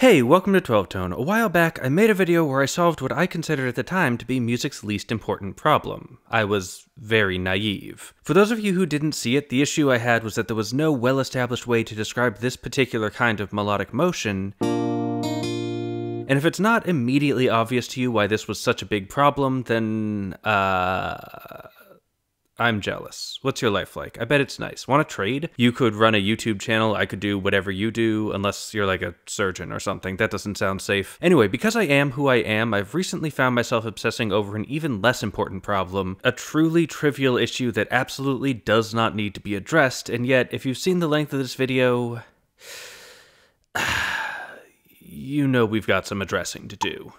Hey, welcome to 12 Tone. A while back, I made a video where I solved what I considered at the time to be music's least important problem. I was very naive. For those of you who didn't see it, the issue I had was that there was no well established way to describe this particular kind of melodic motion. And if it's not immediately obvious to you why this was such a big problem, then, uh. I'm jealous. What's your life like? I bet it's nice. Want to trade? You could run a YouTube channel. I could do whatever you do, unless you're like a surgeon or something. That doesn't sound safe. Anyway, because I am who I am, I've recently found myself obsessing over an even less important problem, a truly trivial issue that absolutely does not need to be addressed, and yet, if you've seen the length of this video, you know we've got some addressing to do.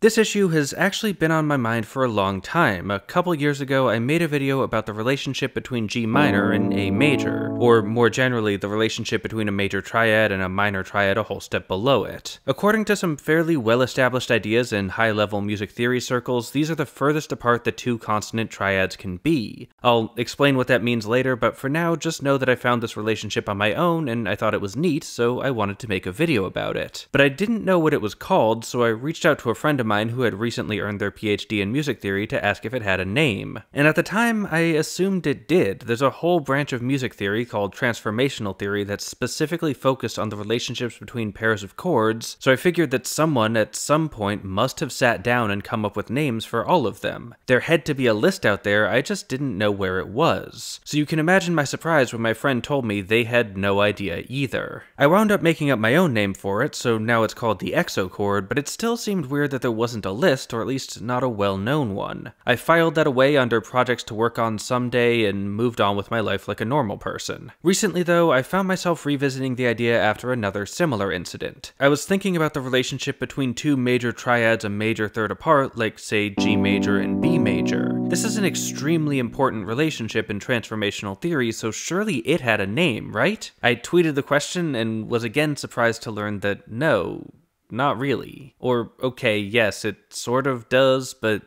This issue has actually been on my mind for a long time. A couple years ago, I made a video about the relationship between G minor and A major, or more generally, the relationship between a major triad and a minor triad a whole step below it. According to some fairly well established ideas in high level music theory circles, these are the furthest apart the two consonant triads can be. I'll explain what that means later, but for now, just know that I found this relationship on my own and I thought it was neat, so I wanted to make a video about it. But I didn't know what it was called, so I reached out to a friend of mine who had recently earned their PhD in music theory to ask if it had a name. And at the time, I assumed it did. There's a whole branch of music theory called transformational theory that's specifically focused on the relationships between pairs of chords, so I figured that someone at some point must have sat down and come up with names for all of them. There had to be a list out there, I just didn't know where it was. So you can imagine my surprise when my friend told me they had no idea either. I wound up making up my own name for it, so now it's called the exochord, but it still seemed weird that there wasn't a list, or at least not a well known one. I filed that away under projects to work on someday and moved on with my life like a normal person. Recently, though, I found myself revisiting the idea after another similar incident. I was thinking about the relationship between two major triads a major third apart, like, say, G major and B major. This is an extremely important relationship in transformational theory, so surely it had a name, right? I tweeted the question and was again surprised to learn that no, not really. Or, okay, yes, it sort of does, but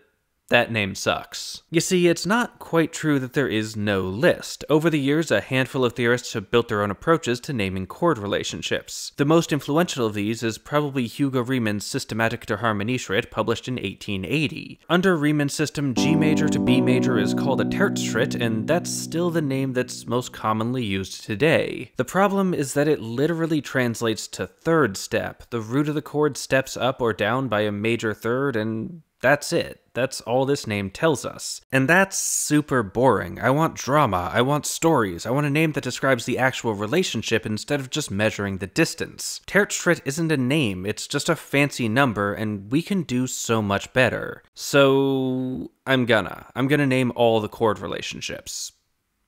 that name sucks. You see, it's not quite true that there is no list. Over the years, a handful of theorists have built their own approaches to naming chord relationships. The most influential of these is probably Hugo Riemann's Systematic der Harmonieschritt, published in 1880. Under Riemann's system, G major to B major is called a Terzschritt, and that's still the name that's most commonly used today. The problem is that it literally translates to third step. The root of the chord steps up or down by a major third, and that's it. That's all this name tells us. And that's super boring. I want drama. I want stories. I want a name that describes the actual relationship instead of just measuring the distance. Terzschritt isn't a name, it's just a fancy number, and we can do so much better. So, I'm gonna. I'm gonna name all the chord relationships.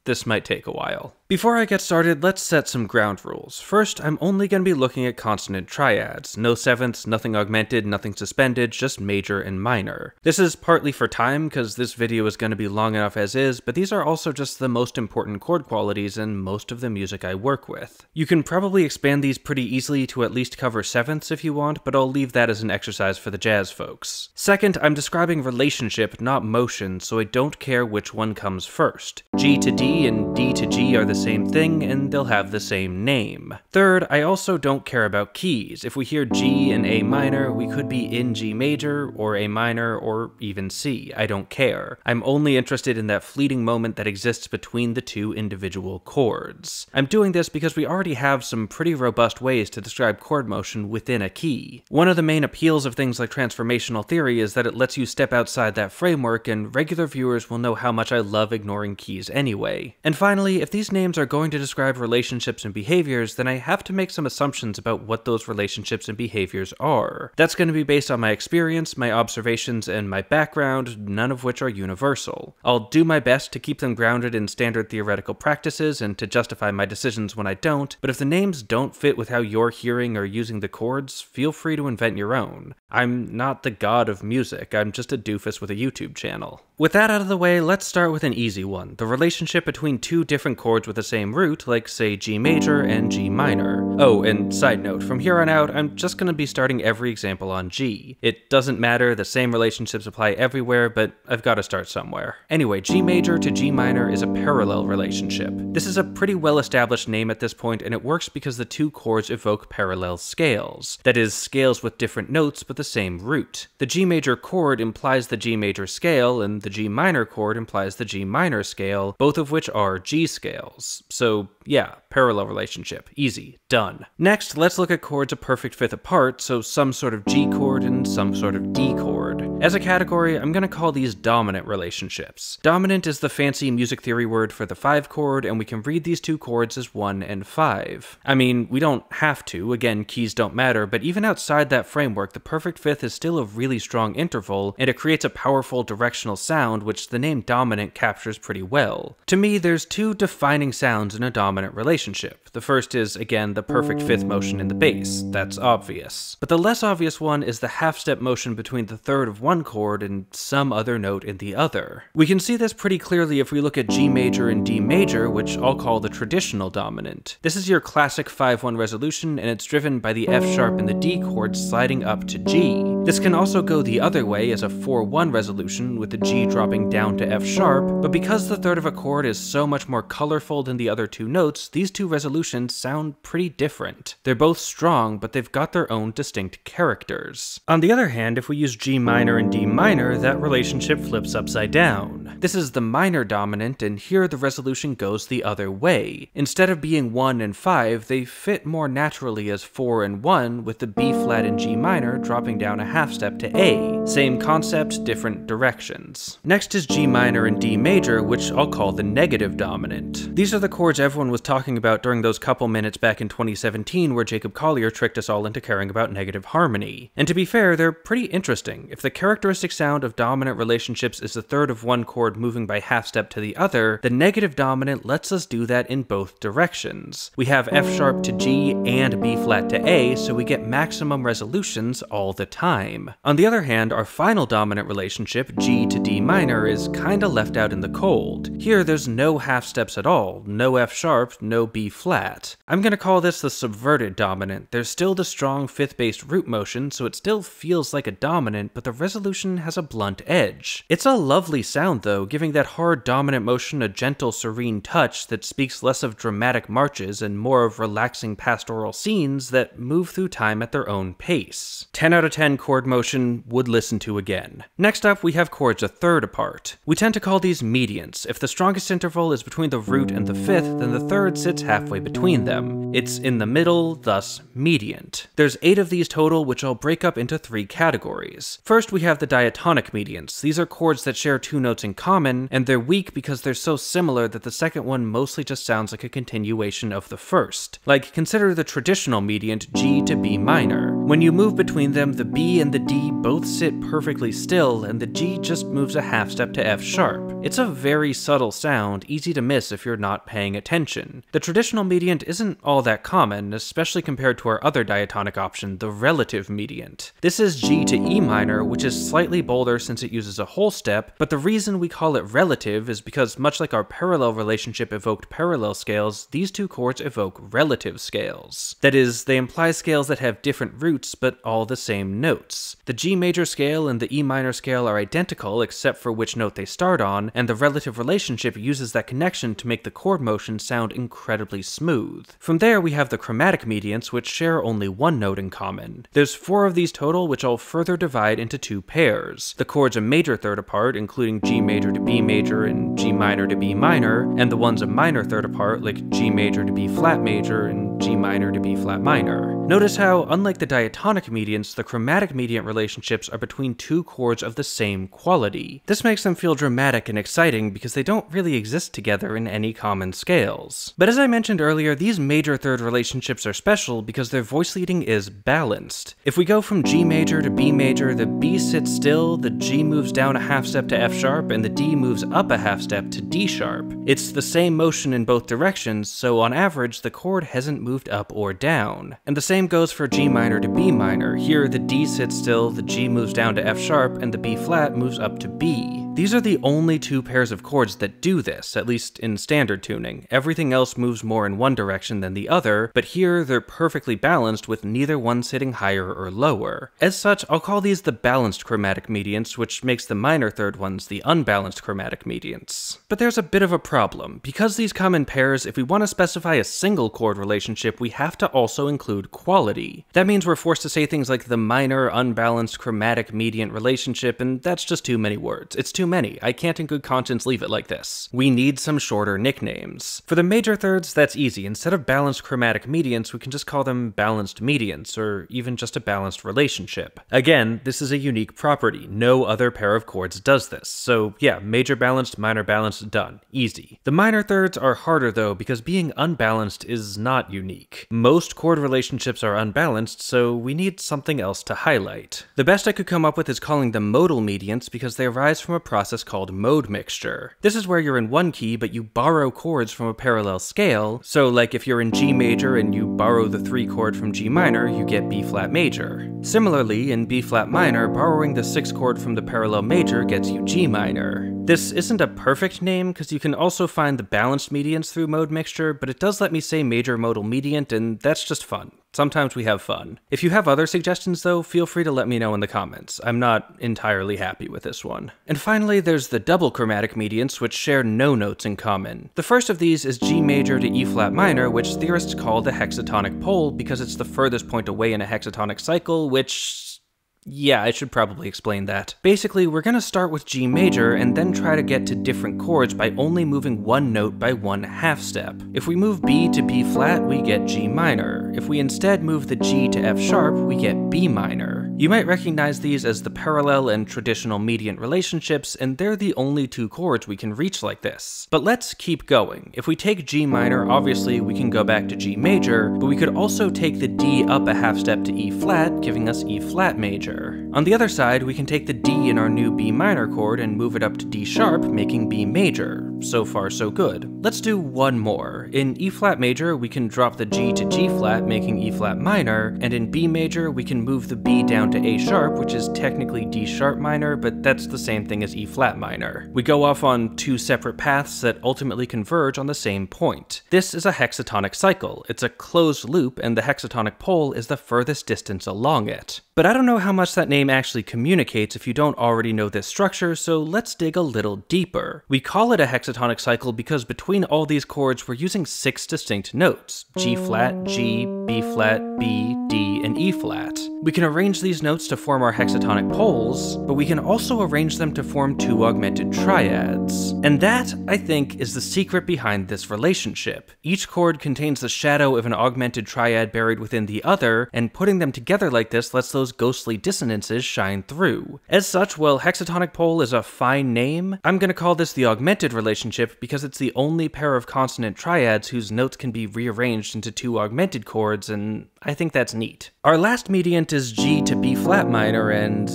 This might take a while. Before I get started, let's set some ground rules. First, I'm only going to be looking at consonant triads. No sevenths, nothing augmented, nothing suspended, just major and minor. This is partly for time, because this video is going to be long enough as is, but these are also just the most important chord qualities in most of the music I work with. You can probably expand these pretty easily to at least cover sevenths if you want, but I'll leave that as an exercise for the jazz folks. Second, I'm describing relationship, not motion, so I don't care which one comes first. G to D and D to G are the same thing and they'll have the same name. Third, I also don't care about keys. If we hear G and A minor, we could be in G major, or A minor, or even C. I don't care. I'm only interested in that fleeting moment that exists between the two individual chords. I'm doing this because we already have some pretty robust ways to describe chord motion within a key. One of the main appeals of things like transformational theory is that it lets you step outside that framework, and regular viewers will know how much I love ignoring keys anyway. And finally, if these names are going to describe relationships and behaviors, then I have to make some assumptions about what those relationships and behaviors are. That's going to be based on my experience, my observations, and my background, none of which are universal. I'll do my best to keep them grounded in standard theoretical practices and to justify my decisions when I don't, but if the names don't fit with how you're hearing or using the chords, feel free to invent your own. I'm not the god of music, I'm just a doofus with a YouTube channel. With that out of the way, let's start with an easy one the relationship between two different chords with the same root, like say G major and G minor. Oh, and side note, from here on out, I'm just going to be starting every example on G. It doesn't matter, the same relationships apply everywhere, but I've got to start somewhere. Anyway, G major to G minor is a parallel relationship. This is a pretty well established name at this point, and it works because the two chords evoke parallel scales. That is, scales with different notes but the same root. The G major chord implies the G major scale, and the G minor chord implies the G minor scale, both of which are G scales. So, yeah, parallel relationship. Easy. Done. Next, let's look at chords a perfect fifth apart, so some sort of G chord and some sort of D chord. As a category, I'm going to call these dominant relationships. Dominant is the fancy music theory word for the 5 chord, and we can read these two chords as 1 and 5. I mean, we don't have to, again, keys don't matter, but even outside that framework, the perfect fifth is still a really strong interval, and it creates a powerful directional sound, which the name dominant captures pretty well. To me, there's two defining sounds in a dominant relationship. The first is, again, the perfect fifth motion in the bass. That's obvious. But the less obvious one is the half step motion between the third of one chord and some other note in the other. We can see this pretty clearly if we look at G major and D major, which I'll call the traditional dominant. This is your classic 5-1 resolution, and it's driven by the F sharp and the D chord sliding up to G. This can also go the other way as a 4-1 resolution, with the G dropping down to F sharp, but because the third of a chord is so much more colorful than the other two notes, these two resolutions sound pretty different. They're both strong, but they've got their own distinct characters. On the other hand, if we use G minor and D minor, that relationship flips upside down. This is the minor dominant, and here the resolution goes the other way. Instead of being 1 and 5, they fit more naturally as 4 and 1, with the B flat and G minor dropping down a half step to A. Same concept, different directions. Next is G minor and D major, which I'll call the negative dominant. These are the chords everyone was talking about during those couple minutes back in 2017 where Jacob Collier tricked us all into caring about negative harmony. And to be fair, they're pretty interesting. If the characteristic sound of dominant relationships is the third of one chord moving by half step to the other, the negative dominant lets us do that in both directions. We have F sharp to G and B flat to A, so we get maximum resolutions all the time. On the other hand, our final dominant relationship, G to D minor, is kinda left out in the cold. Here, there's no half steps at all, no F sharp, no B flat. I'm gonna call this the subverted dominant. There's still the strong fifth based root motion, so it still feels like a dominant, but the resolution has a blunt edge. It's a lovely sound though, giving that hard dominant motion a gentle, serene touch that speaks less of dramatic marches and more of relaxing pastoral scenes that move through time at their own pace. 10 out of 10 chord motion would listen to again. Next up, we have chords a third apart. We tend to call these mediants. If the strongest interval is between the root and the fifth, then the third sits halfway between them. It's in the middle, thus mediant. There's eight of these total, which I'll break up into three categories. First, we have the diatonic mediants. These are chords that share two notes in common, and they're weak because they're so similar that the second one mostly just sounds like a continuation of the first. Like, consider the traditional mediant G to B minor. When you move between them, the B and the D both sit perfectly still, and the G just moves a half step to F sharp. It's a very subtle sound, easy to miss if you're not paying attention. The traditional mediant isn't all that common, especially compared to our other diatonic option, the relative mediant. This is G to E minor, which is slightly bolder since it uses a whole step, but the reason we call it relative is because much like our parallel relationship evoked parallel scales, these two chords evoke relative scales. That is, they imply scales that have different roots but all the same notes. The G major scale and the E minor scale are identical except for which note they start on, and the relative relationship uses that connection to make the chord motion sound incredibly smooth. From there, we have the chromatic mediants, which share only one note in common. There's four of these total, which I'll further divide into two pairs. The chords a major third apart, including G major to B major and G minor to B minor, and the ones a minor third apart, like G major to B flat major and G minor to B flat minor. Notice how, unlike the diatonic mediants, the chromatic mediant relationships are between two chords of the same quality. This makes them feel dramatic and exciting because they don't really exist together in any common scales. But as I mentioned earlier, these major third relationships are special because their voice leading is balanced. If we go from G major to B major, the B sits still, the G moves down a half step to F sharp, and the D moves up a half step to D sharp. It's the same motion in both directions, so on average, the chord hasn't moved up or down. And the same goes for G minor to B minor. Here, the D sits still, the G moves down to F sharp, and the B flat moves up to B. These are the only two pairs of chords that do this, at least in standard tuning. Everything else moves more in one direction than the other, but here they're perfectly balanced with neither one sitting higher or lower. As such, I'll call these the balanced chromatic mediants, which makes the minor third ones the unbalanced chromatic mediants. But there's a bit of a problem. Because these come in pairs, if we want to specify a single chord relationship, we have to also include quality. That means we're forced to say things like the minor unbalanced chromatic mediant relationship, and that's just too many words. It's too many. I can't in good conscience leave it like this. We need some shorter nicknames. For the major thirds, that's easy. Instead of balanced chromatic mediants, we can just call them balanced mediants, or even just a balanced relationship. Again, this is a unique property. No other pair of chords does this. So yeah, major balanced, minor balanced, done. Easy. The minor thirds are harder though, because being unbalanced is not unique. Most chord relationships are unbalanced, so we need something else to highlight. The best I could come up with is calling them modal mediants because they arise from a process called mode mixture. This is where you're in one key, but you borrow chords from a parallel scale. So, like if you're in G major and you borrow the 3 chord from G minor, you get B flat major. Similarly, in B flat minor, borrowing the 6 chord from the parallel major gets you G minor. This isn't a perfect name because you can also find the balanced mediants through mode mixture, but it does let me say major modal mediant, and that's just fun. Sometimes we have fun. If you have other suggestions, though, feel free to let me know in the comments. I'm not entirely happy with this one. And finally, there's the double chromatic mediants, which share no notes in common. The first of these is G major to E flat minor, which theorists call the hexatonic pole because it's the furthest point away in a hexatonic cycle, which yeah, I should probably explain that. Basically, we're gonna start with G major and then try to get to different chords by only moving one note by one half step. If we move B to B flat, we get G minor. If we instead move the G to F sharp, we get B minor. You might recognize these as the parallel and traditional mediant relationships, and they're the only two chords we can reach like this. But let's keep going. If we take G minor, obviously we can go back to G major, but we could also take the D up a half step to E flat, giving us E flat major. On the other side, we can take the D in our new B minor chord and move it up to D sharp, making B major. So far, so good. Let's do one more. In E flat major, we can drop the G to G flat, making E flat minor, and in B major, we can move the B down to A sharp, which is technically D sharp minor, but that's the same thing as E flat minor. We go off on two separate paths that ultimately converge on the same point. This is a hexatonic cycle. It's a closed loop, and the hexatonic pole is the furthest distance along it. But I don't know how much that name actually communicates if you don't already know this structure, so let's dig a little deeper. We call it a hexatonic cycle because between all these chords we're using six distinct notes G flat, G, B flat, B, D, and E flat. We can arrange these notes to form our hexatonic poles, but we can also arrange them to form two augmented triads. And that, I think, is the secret behind this relationship. Each chord contains the shadow of an augmented triad buried within the other, and putting them together like this lets those ghostly dissonances shine through. As such, while hexatonic pole is a fine name, I'm gonna call this the augmented relationship because it's the only pair of consonant triads whose notes can be rearranged into two augmented chords, and I think that's neat. Our last mediant is G to B flat minor, and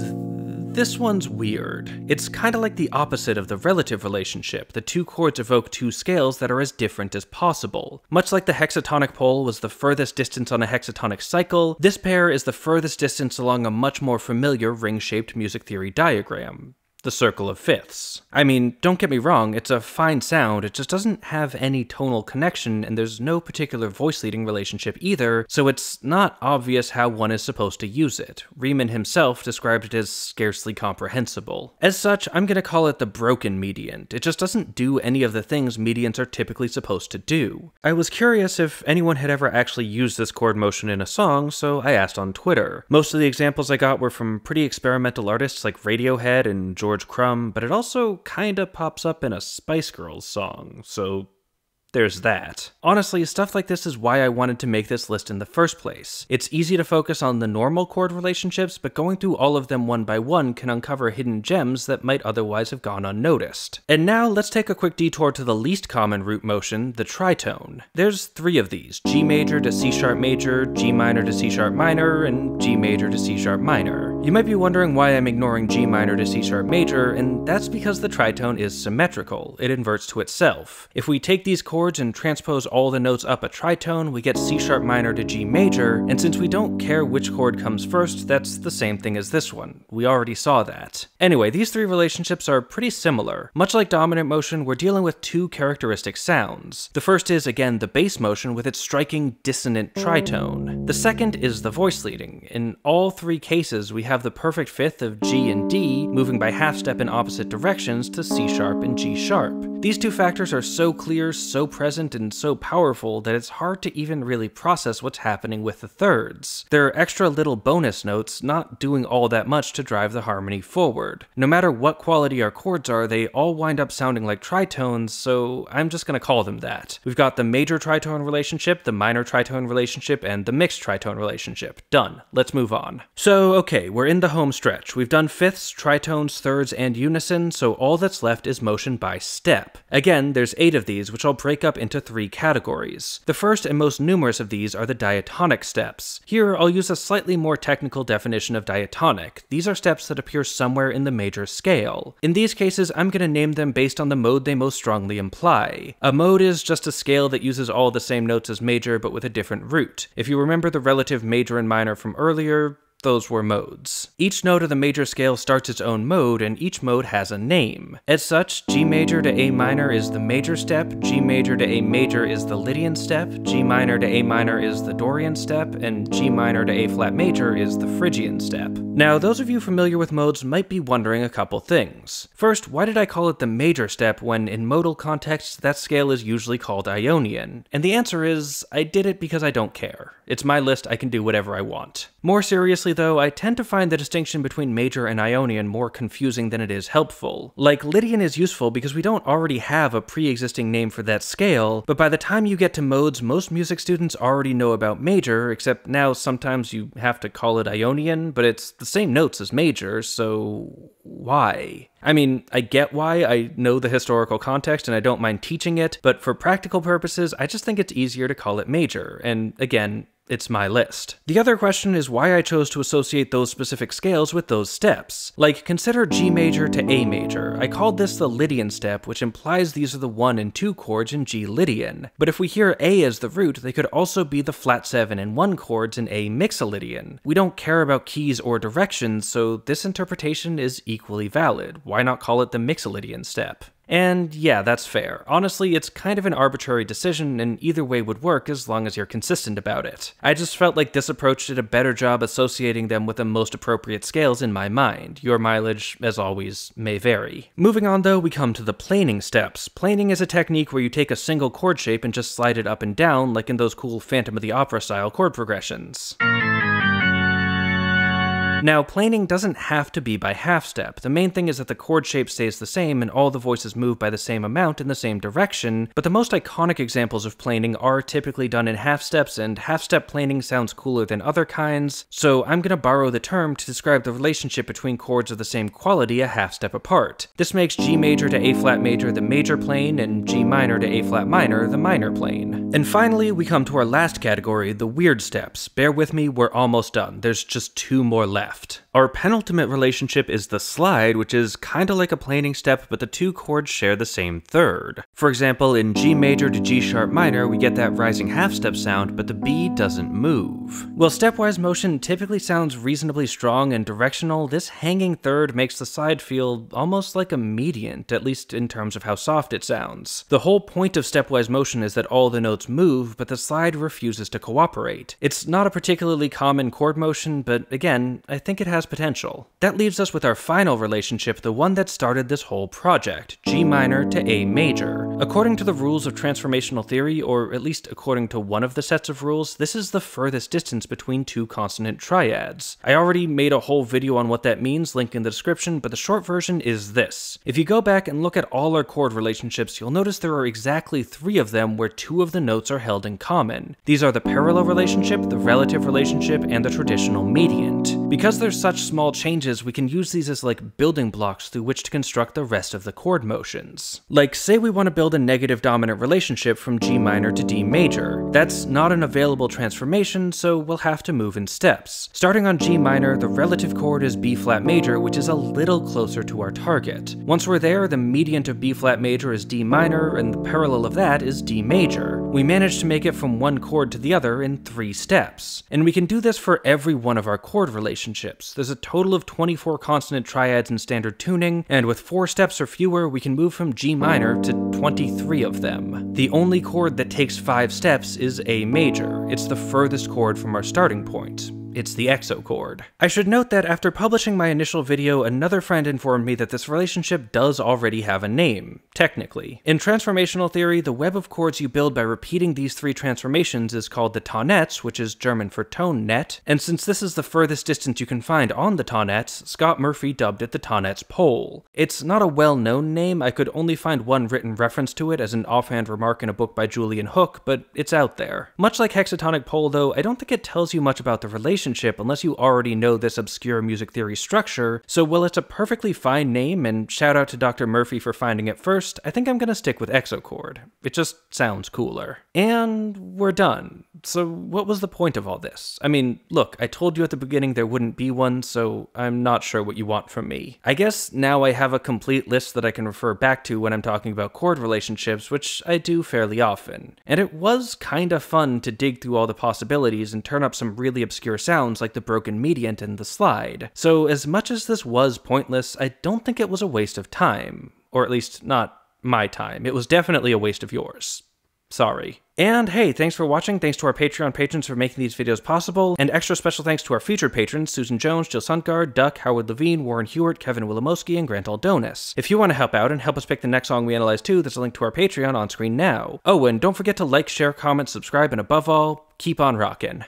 this one's weird. It's kind of like the opposite of the relative relationship. The two chords evoke two scales that are as different as possible. Much like the hexatonic pole was the furthest distance on a hexatonic cycle, this pair is the furthest distance along a much more familiar ring-shaped music theory diagram the circle of fifths. I mean, don't get me wrong, it's a fine sound, it just doesn't have any tonal connection, and there's no particular voice leading relationship either, so it's not obvious how one is supposed to use it. Riemann himself described it as scarcely comprehensible. As such, I'm gonna call it the broken mediant. It just doesn't do any of the things mediants are typically supposed to do. I was curious if anyone had ever actually used this chord motion in a song, so I asked on Twitter. Most of the examples I got were from pretty experimental artists like Radiohead and George George Crumb, but it also kinda pops up in a Spice Girls song, so there's that. Honestly, stuff like this is why I wanted to make this list in the first place. It's easy to focus on the normal chord relationships, but going through all of them one by one can uncover hidden gems that might otherwise have gone unnoticed. And now let's take a quick detour to the least common root motion, the tritone. There's three of these, G major to C sharp major, G minor to C sharp minor, and G major to C sharp minor. You might be wondering why I'm ignoring G minor to C sharp major, and that's because the tritone is symmetrical. It inverts to itself. If we take these chords and transpose all the notes up a tritone, we get C sharp minor to G major, and since we don't care which chord comes first, that's the same thing as this one. We already saw that. Anyway, these three relationships are pretty similar. Much like dominant motion, we're dealing with two characteristic sounds. The first is, again, the bass motion with its striking dissonant tritone. The second is the voice leading. In all three cases, we have the perfect fifth of G and D moving by half step in opposite directions to C sharp and G sharp. These two factors are so clear, so present, and so powerful that it's hard to even really process what's happening with the thirds. They're extra little bonus notes, not doing all that much to drive the harmony forward. No matter what quality our chords are, they all wind up sounding like tritones, so I'm just gonna call them that. We've got the major tritone relationship, the minor tritone relationship, and the mixed tritone relationship. Done. Let's move on. So, okay, we're in the home stretch. We've done fifths, tritones, thirds, and unison, so all that's left is motion by step Again, there's eight of these, which I'll break up into three categories. The first and most numerous of these are the diatonic steps. Here, I'll use a slightly more technical definition of diatonic. These are steps that appear somewhere in the major scale. In these cases, I'm going to name them based on the mode they most strongly imply. A mode is just a scale that uses all the same notes as major but with a different root. If you remember the relative major and minor from earlier, those were modes. Each note of the major scale starts its own mode, and each mode has a name. As such, G major to A minor is the major step, G major to A major is the Lydian step, G minor to A minor is the Dorian step, and G minor to A flat major is the Phrygian step. Now, those of you familiar with modes might be wondering a couple things. First, why did I call it the major step when in modal contexts that scale is usually called Ionian? And the answer is, I did it because I don't care. It's my list, I can do whatever I want. More seriously, Honestly, though, I tend to find the distinction between Major and Ionian more confusing than it is helpful. Like, Lydian is useful because we don't already have a pre existing name for that scale, but by the time you get to modes, most music students already know about Major, except now sometimes you have to call it Ionian, but it's the same notes as Major, so why? I mean, I get why, I know the historical context and I don't mind teaching it, but for practical purposes, I just think it's easier to call it major. And again, it's my list. The other question is why I chose to associate those specific scales with those steps. Like, consider G major to A major. I called this the Lydian step, which implies these are the 1 and 2 chords in G Lydian. But if we hear A as the root, they could also be the flat 7 and 1 chords in A Mixolydian. We don't care about keys or directions, so this interpretation is equally valid. Why not call it the Mixolydian step? And yeah, that's fair. Honestly, it's kind of an arbitrary decision, and either way would work as long as you're consistent about it. I just felt like this approach did a better job associating them with the most appropriate scales in my mind. Your mileage, as always, may vary. Moving on though, we come to the planing steps. Planing is a technique where you take a single chord shape and just slide it up and down, like in those cool Phantom of the Opera style chord progressions. Mm-hmm. Now, planing doesn't have to be by half step. The main thing is that the chord shape stays the same and all the voices move by the same amount in the same direction, but the most iconic examples of planing are typically done in half steps, and half step planing sounds cooler than other kinds, so I'm gonna borrow the term to describe the relationship between chords of the same quality a half step apart. This makes G major to A flat major the major plane, and G minor to A flat minor the minor plane. And finally, we come to our last category, the weird steps. Bear with me, we're almost done. There's just two more left left. Our penultimate relationship is the slide, which is kinda like a planing step, but the two chords share the same third. For example, in G major to G sharp minor, we get that rising half step sound, but the B doesn't move. While stepwise motion typically sounds reasonably strong and directional, this hanging third makes the slide feel almost like a mediant, at least in terms of how soft it sounds. The whole point of stepwise motion is that all the notes move, but the slide refuses to cooperate. It's not a particularly common chord motion, but again, I think it has potential. That leaves us with our final relationship, the one that started this whole project, G minor to A major. According to the rules of transformational theory, or at least according to one of the sets of rules, this is the furthest distance between two consonant triads. I already made a whole video on what that means, link in the description, but the short version is this. If you go back and look at all our chord relationships, you'll notice there are exactly three of them where two of the notes are held in common. These are the parallel relationship, the relative relationship, and the traditional mediant. Because there's such small changes, we can use these as like building blocks through which to construct the rest of the chord motions. Like, say we want to build a negative dominant relationship from G minor to D major. That's not an available transformation, so we'll have to move in steps. Starting on G minor, the relative chord is B flat major, which is a little closer to our target. Once we're there, the mediant of B flat major is D minor, and the parallel of that is D major. We managed to make it from one chord to the other in three steps. And we can do this for every one of our chord relationships. There's a total of 24 consonant triads in standard tuning, and with four steps or fewer, we can move from G minor to 23 of them. The only chord that takes five steps is A major. It's the furthest chord from our starting point. It's the exo chord. I should note that after publishing my initial video, another friend informed me that this relationship does already have a name, technically. In transformational theory, the web of chords you build by repeating these three transformations is called the Tonnetz, which is German for tone net, and since this is the furthest distance you can find on the Tonnetz, Scott Murphy dubbed it the Tonnetz pole. It's not a well-known name, I could only find one written reference to it as an offhand remark in a book by Julian Hook, but it's out there. Much like hexatonic pole though, I don't think it tells you much about the relationship relationship unless you already know this obscure music theory structure, so while it's a perfectly fine name, and shout out to Dr. Murphy for finding it first, I think I'm gonna stick with exochord. It just sounds cooler. And we're done. So what was the point of all this? I mean, look, I told you at the beginning there wouldn't be one, so I'm not sure what you want from me. I guess now I have a complete list that I can refer back to when I'm talking about chord relationships, which I do fairly often. And it was kinda fun to dig through all the possibilities and turn up some really obscure sounds like the broken mediant in the slide. So, as much as this was pointless, I don't think it was a waste of time. Or at least, not my time. It was definitely a waste of yours. Sorry. And hey, thanks for watching. Thanks to our Patreon patrons for making these videos possible. And extra special thanks to our featured patrons Susan Jones, Jill Suntgard, Duck, Howard Levine, Warren Huart, Kevin Wilamowski, and Grant Aldonas. If you want to help out and help us pick the next song we analyze too, there's a link to our Patreon on screen now. Oh, and don't forget to like, share, comment, subscribe, and above all, keep on rockin'.